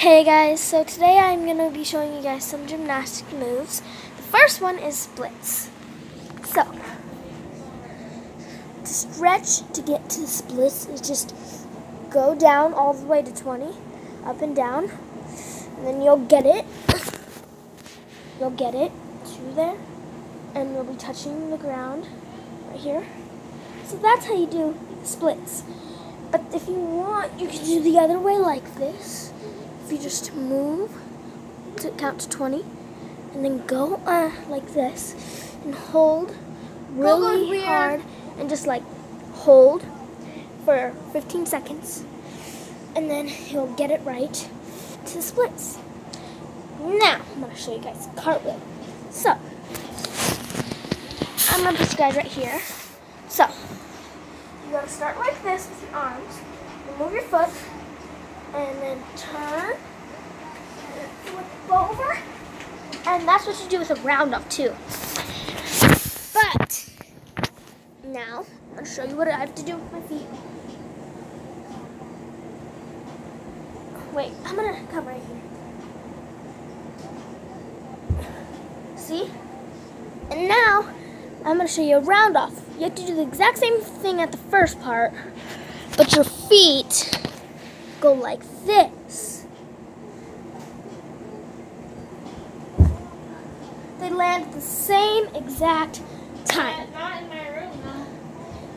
Hey guys, so today I'm going to be showing you guys some gymnastic moves. The first one is splits. So, to stretch to get to the splits is just go down all the way to 20, up and down, and then you'll get it. You'll get it to there, and you'll be touching the ground right here. So that's how you do splits. But if you want, you can do the other way like this. If you just move to count to 20 and then go uh, like this and hold really hard and just like hold for 15 seconds and then you'll get it right to the splits. Now, I'm going to show you guys cartwheel. So, I'm going to put you guys right here. So, you gotta start like this with your arms. And move your foot. And then turn. And flip over. And that's what you do with a round off too. But now I'll show you what I have to do with my feet. Wait, I'm gonna come right here. See? And now I'm to show you a round off. You have to do the exact same thing at the first part, but your feet go like this. They land at the same exact time.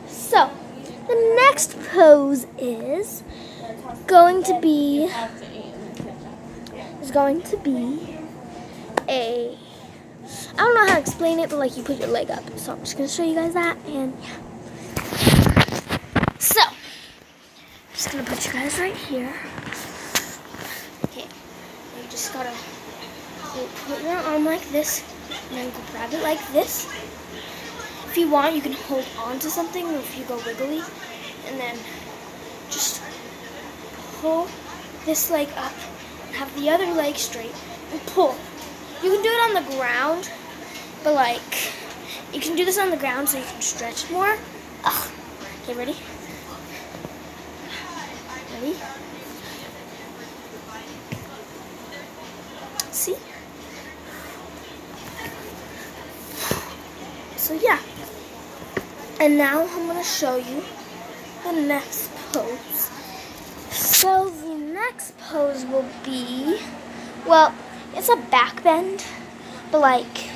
So, the next pose is going to be is going to be a I don't know how to explain it, but like you put your leg up. So I'm just gonna show you guys that, and yeah. So, just gonna put you guys right here. Okay, you just gotta put your arm like this, and then grab it like this. If you want, you can hold on to something, if you go wiggly, and then just pull this leg up, and have the other leg straight, and pull. You can do it on the ground, but like, you can do this on the ground so you can stretch more. Ugh. Okay, ready? Ready? See? So yeah. And now I'm going to show you the next pose. So the next pose will be, well, it's a back bend, but like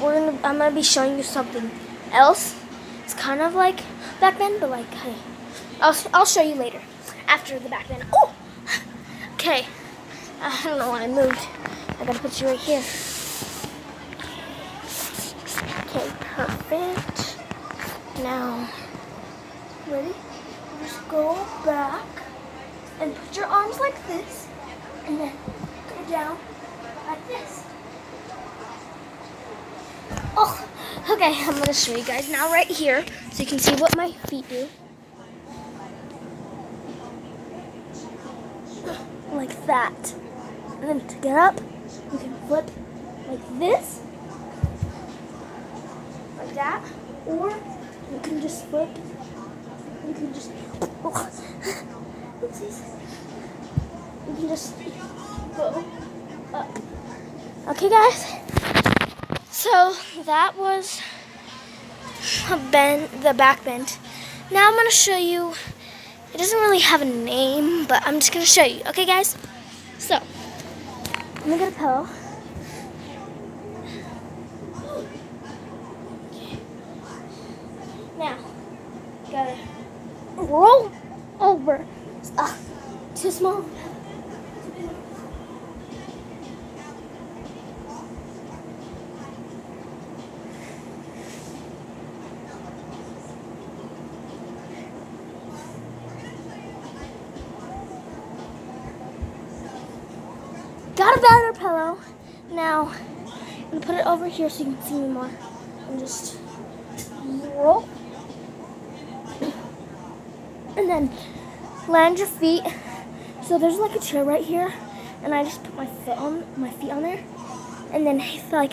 we're gonna I'm gonna be showing you something else. It's kind of like back bend, but like hey, I'll I'll show you later after the back bend. Oh, okay. I don't know when I moved. I gotta put you right here. Okay, perfect. Now, ready? Just go back and put your arms like this, and then go down like this. Oh, okay, I'm gonna show you guys now right here so you can see what my feet do. Like that. And then to get up, you can flip like this, like that, or you can just flip, you can just, oh, oopsies. You can just go up. Okay, guys. So that was a bend, the back bend. Now I'm going to show you, it doesn't really have a name, but I'm just going to show you. Okay, guys? So, I'm going to get a pillow. Now, gotta roll over. Uh, too small. Got a better pillow. Now, I'm gonna put it over here so you can see me more. And just roll. And then land your feet. So there's like a chair right here. And I just put my foot on my feet on there. And then it's like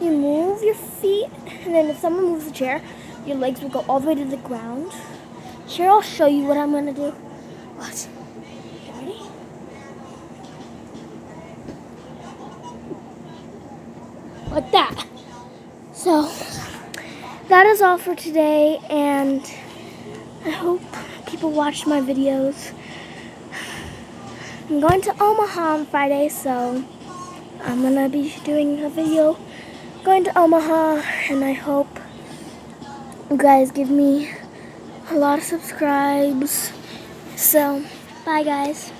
you move your feet. And then if someone moves the chair, your legs will go all the way to the ground. Here I'll show you what I'm gonna do. Watch. Like that. So that is all for today, and I hope people watch my videos. I'm going to Omaha on Friday, so I'm gonna be doing a video going to Omaha, and I hope you guys give me a lot of subscribes. So, bye guys.